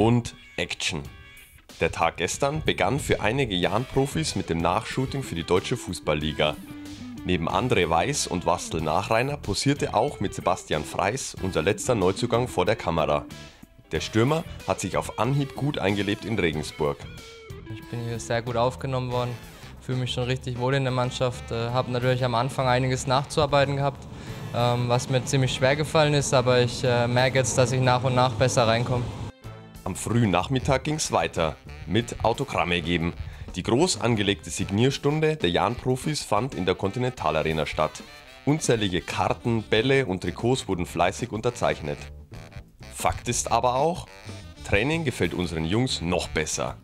und Action. Der Tag gestern begann für einige Jahn-Profis mit dem Nachshooting für die Deutsche Fußballliga. Neben André Weiß und Wastel Nachreiner posierte auch mit Sebastian Freis unser letzter Neuzugang vor der Kamera. Der Stürmer hat sich auf Anhieb gut eingelebt in Regensburg. Ich bin hier sehr gut aufgenommen worden, fühle mich schon richtig wohl in der Mannschaft, äh, habe natürlich am Anfang einiges nachzuarbeiten gehabt, ähm, was mir ziemlich schwer gefallen ist, aber ich äh, merke jetzt, dass ich nach und nach besser reinkomme. Am frühen Nachmittag ging es weiter mit Autogramme geben. Die groß angelegte Signierstunde der Jahn-Profis fand in der Continental Arena statt. Unzählige Karten, Bälle und Trikots wurden fleißig unterzeichnet. Fakt ist aber auch, Training gefällt unseren Jungs noch besser.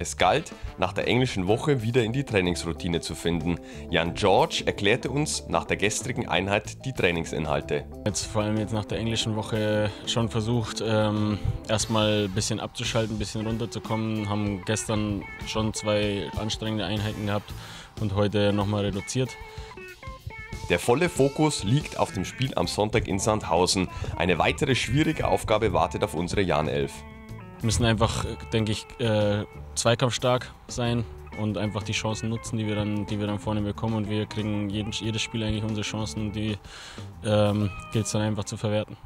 Es galt, nach der englischen Woche wieder in die Trainingsroutine zu finden. Jan George erklärte uns nach der gestrigen Einheit die Trainingsinhalte. Jetzt vor allem jetzt nach der englischen Woche schon versucht, ähm, erstmal ein bisschen abzuschalten, ein bisschen runterzukommen. Haben gestern schon zwei anstrengende Einheiten gehabt und heute nochmal reduziert. Der volle Fokus liegt auf dem Spiel am Sonntag in Sandhausen. Eine weitere schwierige Aufgabe wartet auf unsere Jan 11 müssen einfach, denke ich, äh, zweikampfstark sein und einfach die Chancen nutzen, die wir dann, die wir dann vorne bekommen. Und wir kriegen jeden, jedes Spiel eigentlich unsere Chancen die ähm, gilt es dann einfach zu verwerten.